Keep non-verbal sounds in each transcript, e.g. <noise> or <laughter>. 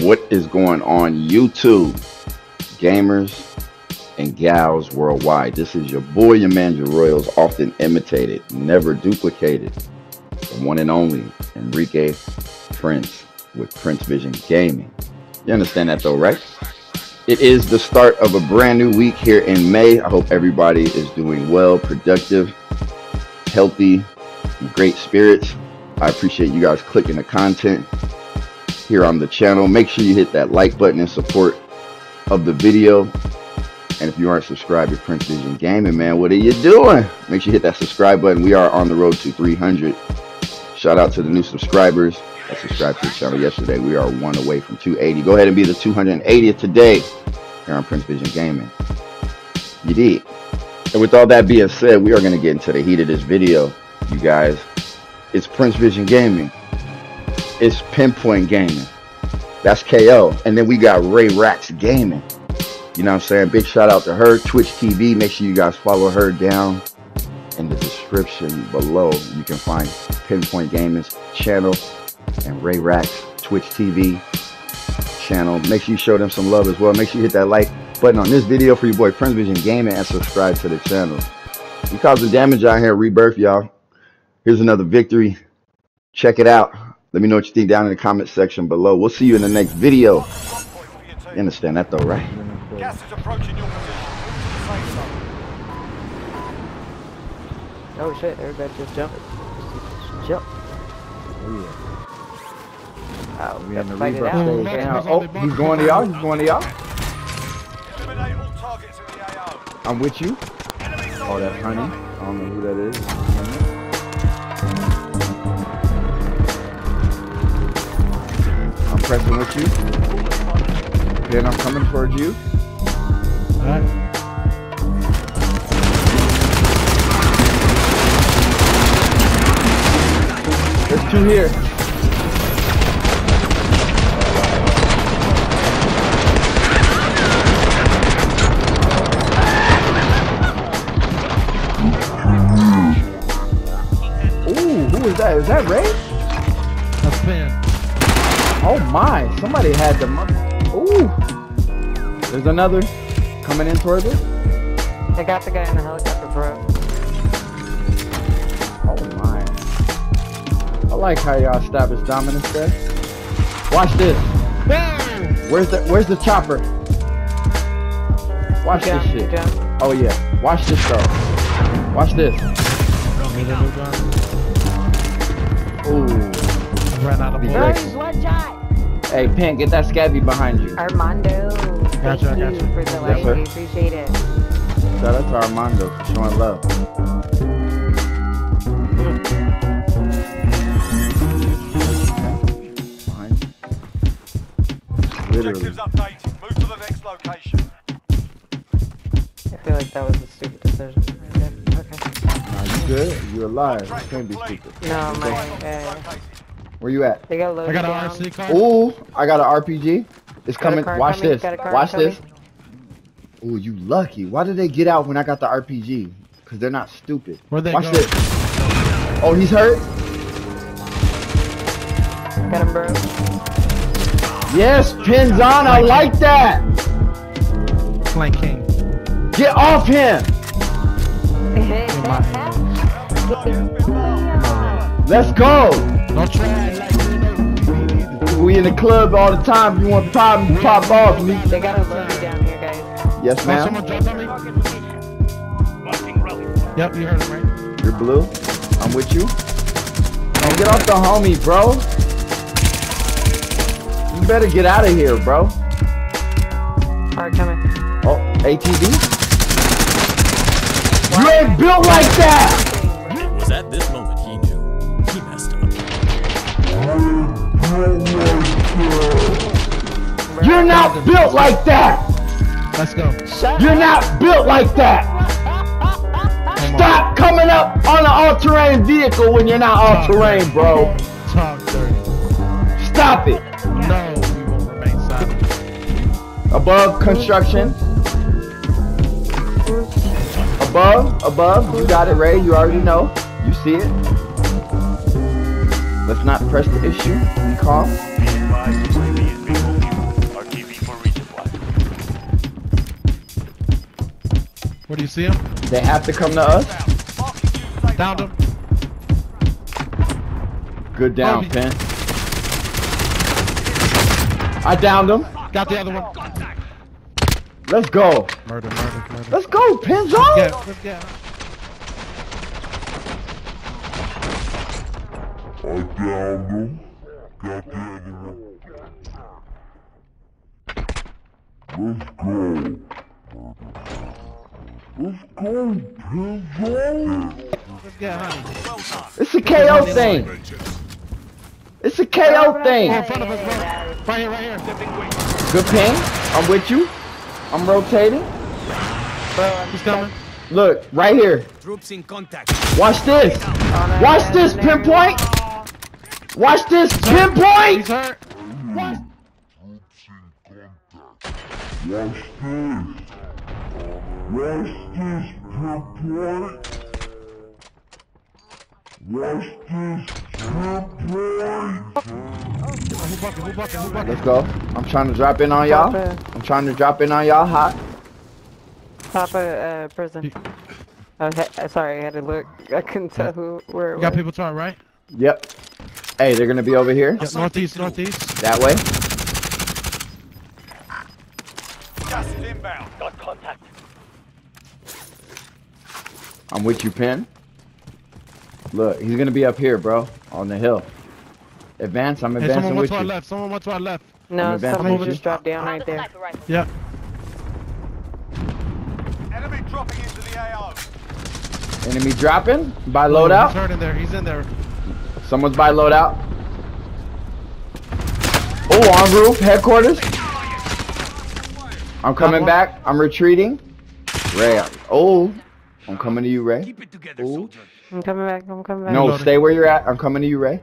What is going on YouTube? Gamers and gals worldwide. This is your boy, your man, your Royals, often imitated, never duplicated. The one and only Enrique Prince with Prince Vision Gaming. You understand that though, right? It is the start of a brand new week here in May. I hope everybody is doing well, productive, healthy, great spirits. I appreciate you guys clicking the content here on the channel. Make sure you hit that like button in support of the video. And if you aren't subscribed to Prince Vision Gaming, man, what are you doing? Make sure you hit that subscribe button. We are on the road to 300. Shout out to the new subscribers that subscribed to the channel yesterday. We are one away from 280. Go ahead and be the 280th today here on Prince Vision Gaming. You did. And with all that being said, we are going to get into the heat of this video, you guys. It's Prince Vision Gaming. It's Pinpoint Gaming. That's KO. And then we got Ray Rax Gaming. You know what I'm saying? Big shout out to her, Twitch TV. Make sure you guys follow her down in the description below. You can find Pinpoint Gaming's channel and Ray Rax Twitch TV channel. Make sure you show them some love as well. Make sure you hit that like button on this video for your boy Prince Vision Gaming and subscribe to the channel. We causing damage out here, rebirth, y'all. Here's another victory. Check it out. Let me know what you think down in the comment section below. We'll see you in the next video. You understand that though, right? Gas is approaching your position. Move to the safe zone. Oh shit, everybody just jump. Just jump. Oh, oh, We yeah. in the fight it rebirth out. stage now. Oh, he's going to y'all. He's going to y'all. Eliminate all targets in the AO. I'm with you. Enemy Oh, that's Honey. I don't know who that is. Pressing with you. Then I'm coming towards you. Alright. There's two here. Ooh, who is that? Is that Ray? That's Finn. Oh my, somebody had the mother. Ooh. There's another coming in towards us. I got the guy in the helicopter, bro. Oh my. I like how y'all establish dominance there. Watch this. Bam! Where's the where's the chopper? Watch Jump, this shit. jump. Oh yeah. Watch this though. Watch this. Me the new gun. Ooh. Ran out of Be bullets. Great. one shot. Hey, Pink, get that scabby behind you. Armando. Gotcha, thank I you for the Yes, like. sir. We appreciate it. Shout out to Armando for showing love. Behind you. Literally. Objectives updated. Move to the next location. I feel like that was a stupid decision. Okay. Nah, you good? You alive. You can't be stupid. No, my. Right, Uh, located. Where you at? they got loaded I got down. an RC car. Ooh, I got an RPG. It's Got coming. Watch coming, this. got Watch coming. this. Ooh, you lucky. Why did they get out when I got the RPG? Because they're not stupid. Where'd they Watch go? this. Oh, he's hurt? Got him, bro. Yes, pins on. I like that. Flank King. Get off him. In my hand. Let's go. Don't try like you know. We in the club all the time. You want pop, you pop off. Me. They got a loaded down here, guys. Yes, ma'am. someone jumped on me? Yep, you heard him right. You're blue. I'm with you. Don't get off the homie, bro. You better get out of here, bro. Car coming. Oh, ATV? You ain't built like that! Not built like that! Let's go. You're not built like that! Stop coming up on an all-terrain vehicle when you're not all-terrain, bro. Talk dirty. Stop it! No, we will remain silent. Above construction. Above, above. You got it, Ray. You already know. You see it. Let's not press the issue. Be calm. Where do you see him? They have to come to us. Marking you Downed zone. him. Good down, Bobby. Pin. I downed him. Got the other one. Let's go. Murder, murder, murder. Let's go, Pin's on. Yeah, let's get. I downed him. Got the other one. Let's go. Let's go, Pizzo. Let's get honey. It's a KO thing. It's a KO Oh, thing. in front of us, bro. Right here, right here. Good ping. I'm with you. I'm rotating. He's coming. Look, right here. Troops in contact. Watch this. Oh, Watch this pinpoint. Watch this He's pinpoint. hurt. Watch. Watch this. Watch this, Pip-Boy. Watch this, Pip-Boy. Who bucket? Who bucket? Who bucket? Let's go. I'm trying to drop in on y'all. I'm trying to drop in on y'all hot. Top of uh, prison. Okay, uh, sorry, I had to look. I couldn't tell who where it You got was. people to our right? Yep. Hey, they're gonna be over here. Yeah, northeast, northeast. That way. I'm with you, Pin. Look, he's gonna be up here, bro, on the hill. Advance. I'm Hey, advancing someone went with to our you. left. Someone went to our left. No, I'm somebody just you. dropped down right there. Yeah. Enemy dropping into the AO. Enemy dropping by He's loadout. hurt in there. He's in there. Someone's by loadout. Oh, on roof, headquarters. I'm coming back. I'm retreating. Ray. Oh, I'm coming to you, Ray. Keep it together, Ooh. soldier. I'm coming back. I'm coming back. No, stay where you're at. I'm coming to you, Ray.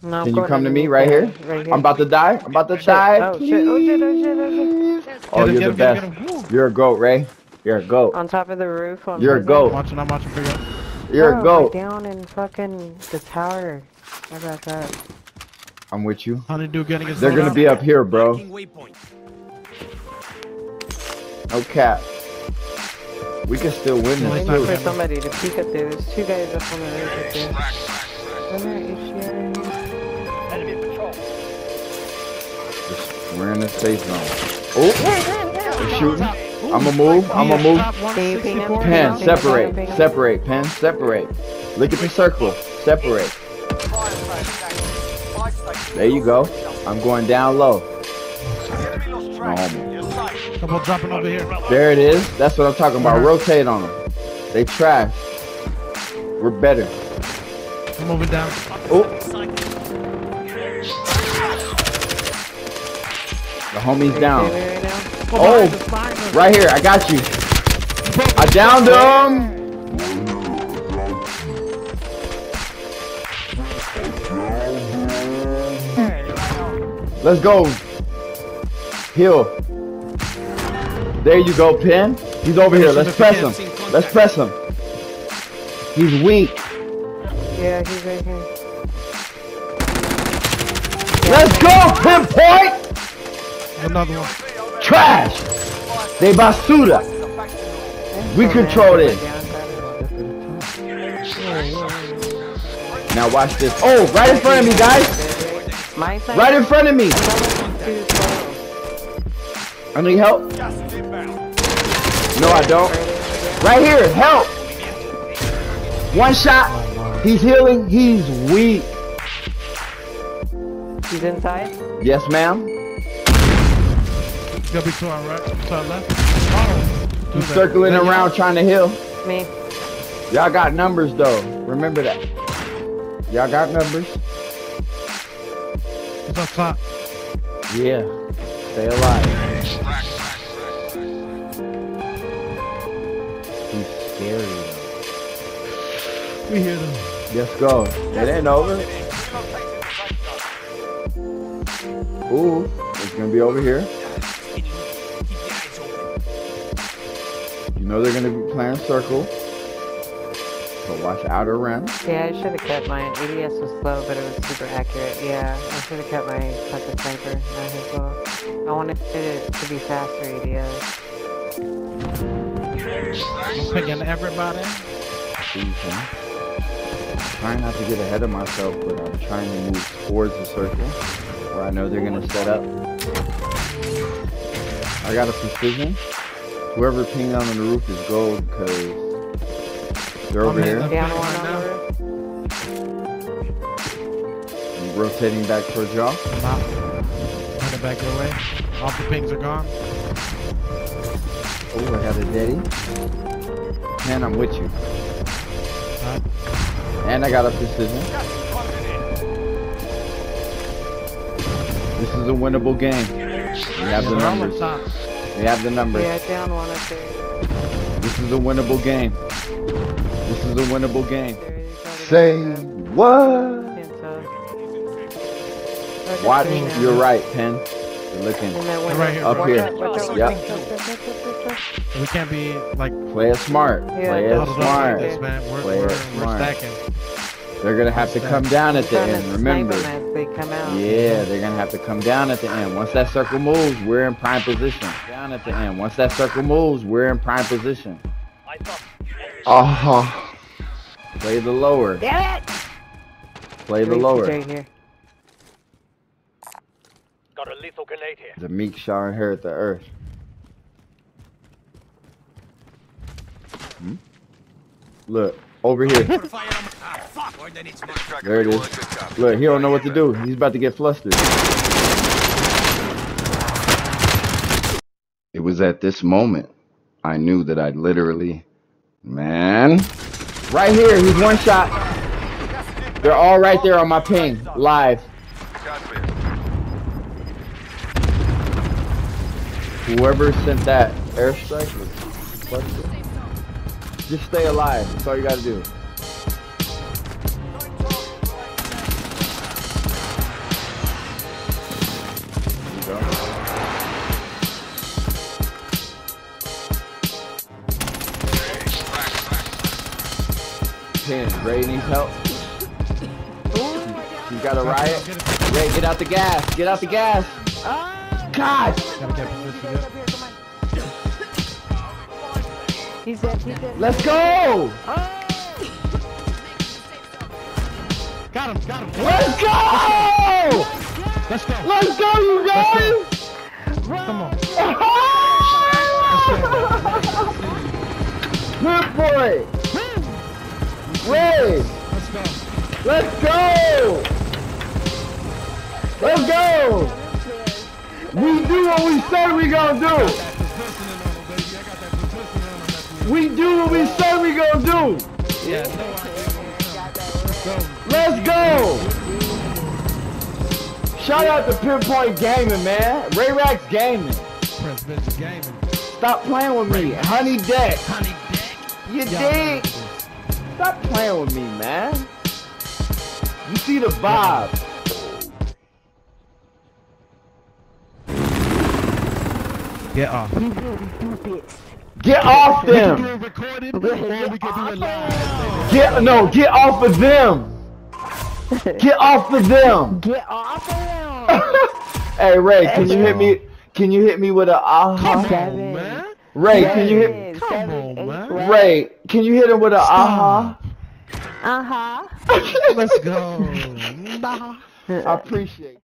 No, Can you come to me underneath right here? Right here. I'm about to die. I'm about to die. Oh, shit. Oh, shit. Oh, shit. Oh, shit. Oh, Get him, you're the get best. him, get him, get him. You're a goat, Ray. You're a goat. On top of the roof. On You're a prison. goat. I'm watching, I'm watching for you. You're a Bro, goat. Down in fucking the tower. How about that? I'm with you. Honeydew getting his They're gonna loadout. be up here, bro. Marking waypoint. No cap. We can still win this Waiting not for somebody to peek up there. There's two guys up on the roof up there. Isn't there HDR? Enemy patrol. We're in the safe zone. Oh, they're shooting. I'ma move. I'ma move. top Can you ping him? 164. Pen, separate, separate, pen, separate. Look at the circle, separate. Fire station. Fire station. There you go. I'm going down low. Enemy lost track. Normal. Couple dropping over here. There it is. That's what I'm talking about. Rotate on them. They trash. We're better. I'm moving down. Oh, the homie's down. Right. Oh, Behind us, behind us. right here. I got you. I downed him. Let's go. Heal. There you go, Pin. He's over here. Let's press him. Let's press him. He's weak. Yeah, he's right here. Let's go, Pinpoint. Another one. Trash. They basura. We control this. Now watch this. Oh, right in front of me, guys. Right in front of me. Too slow. I need help. Gas is inbound. No, I don't. Right here, help. One shot. He's healing. He's weak. He's inside. Yes, ma'am. Gonna be to our right, to our left. Oh, He's circling There around trying to heal. Me. Y'all got numbers though. Remember that. Y'all got numbers. go. He's up top. Yeah. Stay alive. He's scary. We hear them. Let's go. It ain't over. Ooh, it's gonna be over here. You know they're gonna be playing circle. So watch outer rim. Yeah, I should have kept mine. ADS was slow, but it was super accurate. Yeah, I should have kept my fucking sniper, not his low. I wanted it to be faster ADS. I'm picking everybody. season. Trying not to get ahead of myself, but I'm trying to move towards the circle where I know they're gonna set up. I got a precision. Whoever pinged on the roof is gold because they're over here. Down one right now. on the roof. I'm rotating back towards y'all. I'm out. Headed back your way. All the pings are gone. Oh, I got a daddy. Man, I'm with you. Alright. And I got a precision. Gas is closing in. This is a winnable game. We have the numbers. We have the numbers. Yeah, down one up there. This is a winnable game. This is a winnable game. There you go. Say what? Can't tell. Right Watch, there now. you're right, Pen. You're looking. In that window. Right here, Up here. out, Yep. We can't be like Play it smart. Play it that's huddled up like smart. this, man. We're, Play it we're, we're smart. They're gonna have to come down at the end. Remember. them as they come out. Yeah, they're gonna have to come down at the end. Once that circle moves, we're in prime position. Down at the end. Once that circle moves, we're in prime position. Uh-huh. Play the lower. Damn it! Play the lower. TJ here. Got a lethal grenade here. The meek shall inherit the earth. Hmm? Look, over here. Put fire on my... Ah, fuck! More than it's mine. There it is. Look, he don't know what to do. He's about to get flustered. It was at this moment I knew that I'd literally, man, Right here, he's one shot. They're all right there on my ping, live. Whoever sent that airstrike was. Just stay alive. That's all you gotta do. Ray needs help. You got a riot? Get. Ray, get out the gas. Get out the gas. God! Gotta get position. Yep. He's dead, he's dead. Let's go! Got him, got him. Let's go! Let's go. Let's go, you guys! Come on. <laughs> Good boy! Ray! Let's go. Let's go! Let's go! We do what we say we gonna do! Positioning on him, baby. I got that positioning on him. That's We do what we say we gonna do! Yeah, no idea what Let's go! Shout out to Pinpoint Gaming, man. Ray Rax Gaming. Prince Vision Gaming. Stop playing with me. Honey Deck. Honey dick. You dig? What it is. Stop playing with me, man. You see the vibe. Get off. Get off We can do them. it recorded, or we can do it live. Get no, <laughs> get off of them. Get off of them. Get off of him! Hey Ray, can you hit me? Can you hit me with a uh-huh? Come aha? on, Seven. man. Ray, can you hit? Come seven, on, man. right? Ray, can you hit him with a aha? Stop. Uh-huh. <laughs> Let's go. <laughs> Nah. I appreciate.